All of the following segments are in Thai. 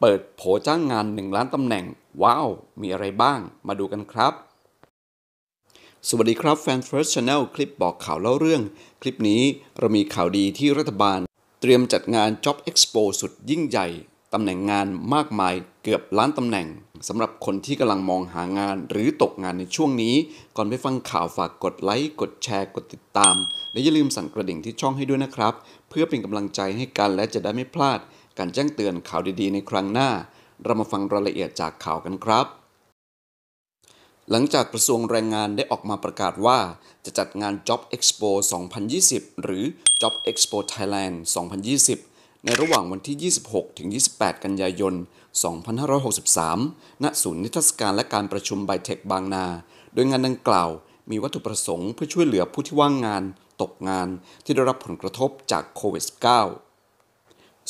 เปิดโผจ้างงาน 1 ล้านตำแหน่ง ว้าว มีอะไรบ้าง มาดูกันครับ สวัสดีครับแฟน First Channel คลิปบอกข่าวเล่าเรื่อง คลิปนี้เรามีข่าวดีที่รัฐบาล เตรียมจัดงาน Job Expo สุดยิ่งใหญ่ ตำแหน่งงานมากมายเกือบล้านตำแหน่งสำหรับคนที่กำลังมองหางานหรือตกงานในช่วงนี้ ก่อนไปฟังข่าวฝากกดไลค์กดแชร์กดติดตาม และอย่าลืมสั่นกระดิ่งที่ช่องให้ด้วยนะครับ เพื่อเป็นกำลังใจให้กันและจะได้ไม่พลาด การแจ้งเตือนข่าวดีๆ ในครั้งหน้า เรามาฟังรายละเอียดจากข่าวกันครับ หลังจากกระทรวงแรงงานได้ออกมาประกาศว่า จะจัดงาน Job Expo 2020 หรือ Job Expo Thailand 2020 ในระหว่างวันที่ 26 ถึง 28 กันยายน 2563 ณ ศูนย์นิทรรศการและการประชุมไบเทคบางนา โดยงานดังกล่าวมีวัตถุประสงค์เพื่อช่วยเหลือผู้ที่ว่างงาน ตกงานที่ได้รับผลกระทบจากโควิด -19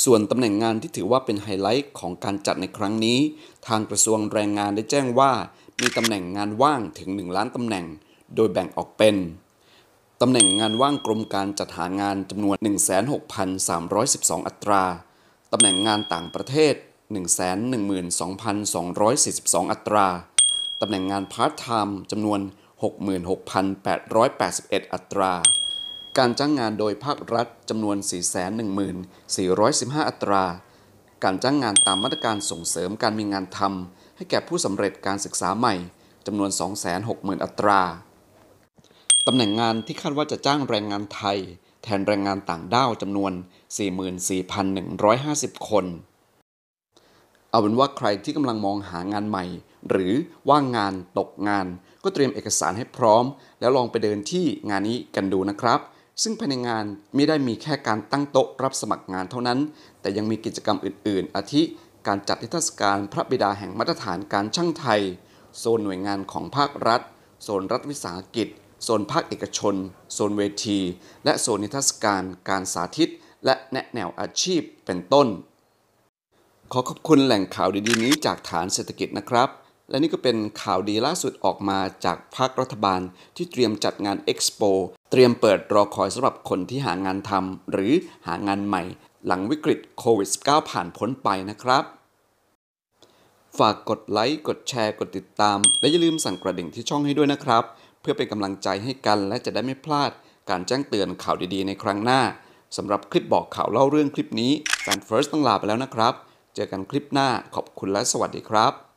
ส่วนตำแหน่งงานที่ถือว่าเป็นไฮไลท์ของการจัดในครั้งนี้ ทางกระทรวงแรงงานได้แจ้งว่า มีตำแหน่งงานว่างถึง 1 ล้านตำแหน่ง โดยแบ่งออกเป็นตำแหน่งงานว่างกรมการจัดหางานจำนวน 16,312 อัตรา ตำแหน่งงานต่างประเทศ 112,242 อัตรา ตำแหน่งงานพาร์ทไทม์จำนวน 66,881 อัตรา การจ้างงานโดยภาครัฐจำนวน 414,415 อัตรา การจ้างงานตามมาตรการส่งเสริมการมีงานทำให้แก่ผู้สำเร็จการศึกษาใหม่จำนวน 260,000 อัตรา ตำแหน่งงานที่คาดว่าจะจ้างแรงงานไทย แทนแรงงานต่างด้าวจำนวน 44,150 คน เอาเป็นว่าใครที่กำลังมองหางานใหม่ หรือว่างงานตกงาน ก็เตรียมเอกสารให้พร้อม แล้วลองไปเดินที่งานนี้กันดูนะครับ ซึ่งภายในงานไม่ได้มีแค่การตั้งโต๊ะรับสมัครงานเท่านั้น แต่ยังมีกิจกรรมอื่น ๆ อาทิ การจัดนิทรรศการพระบิดาแห่งมาตรฐานการช่างไทย โซนหน่วยงานของภาครัฐ โซนรัฐวิสาหกิจ โซนภาคเอกชน โซนเวที และโซนนิทรรศการการสาธิต และแนะแนวอาชีพเป็นต้น ขอขอบคุณแหล่งข่าวดีๆนี้จากฐานเศรษฐกิจนะครับและนี่ก็เป็นข่าวดีล่าสุดออกมาจากภาครัฐบาลที่เตรียมจัดงานเอ็กซ์โป เตรียมเปิดรอคอยสำหรับคนที่หางานทำหรือหางานใหม่ หลังวิกฤตโควิด -19 ผ่านพ้นไปนะครับ ฝากกดไลค์ กดแชร์ กดติดตาม และอย่าลืมสั่นกระดิ่งที่ช่องให้ด้วยนะครับ เพื่อเป็นกำลังใจให้กันและจะได้ไม่พลาด การแจ้งเตือนข่าวดีๆ ในครั้งหน้าสำหรับคลิปบอกข่าวเล่าเรื่องคลิปนี้แฟนเฟิร์สต้องลาไปแล้วนะครับ เจอกันคลิปหน้าขอบคุณและสวัสดีครับ